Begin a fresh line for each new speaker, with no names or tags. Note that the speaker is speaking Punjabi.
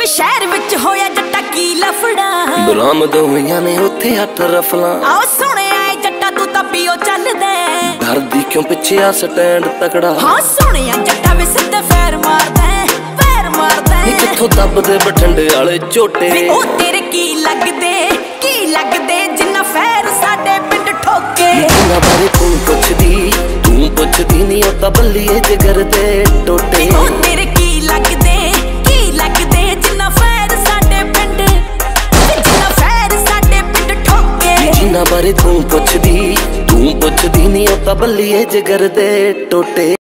ਵੇ ਸ਼ਹਿਰ ਵਿੱਚ ਹੋਇਆ ਜੱਟਾ ਕੀ ਲਫੜਾ?
ਬਰਾਮਦ ਹੋਈਆਂ ਨੇ ਉੱਥੇ ਅੱਠ ਰਫਲਾਂ।
ਆਓ ਸੁਣਿਆ ਏ ਜੱਟਾ ਤੂੰ ਤਾਂ ਪੀਓ ਚੱਲਦਾ
ਡਰਦੀ ਕਿਉਂ ਪਿੱਛੇ ਆ ਸਟੈਂਡ ਤਕੜਾ?
ਹਾਂ ਸੁਣਿਆ ਜੱਟਾ ਵੇ ਸਿੱਧੇ ਫੈਰ ਮਾਰਦਾ ਫੈਰ ਮਾਰਦਾ।
ਕਿੱਥੋਂ ਦੱਬਦੇ ਬਠੰਡੇ ਵਾਲੇ
ਵੇ
ਝੋਟੇ
ਉਹ ਤੇਰੇ ਕੀ ਲੱਗਦੇ ਕੀ ਲੱਗਦੇ ਜਿੰਨਾ ਫੈਰ ਸਾਡੇ ਪਿੰਡ ਠੋਕੇ?
ਜਿੰਨਾ ਬਾਰੇ ਤੂੰ ਪੁੱਛਦੀ ਤੂੰ ਪੁੱਛਦੀ ਨਹੀਂ ਉਹ ਤਾਂ ਬੱਲੀਏ ਜਿਗਰ ਦੇ ਟੋਟੇ।
ਠੋਕੇ
ਬਾਰੇ ਤੂੰ ਪੁੱਛਦੀ ਤੂੰ ਪੁੱਛਦੀ ਨਹੀਂ ਉਹ ਤਾਂ ਬੱਲੀਏ ਜਿਗਰ ਦੇ ਟੋਟੇ।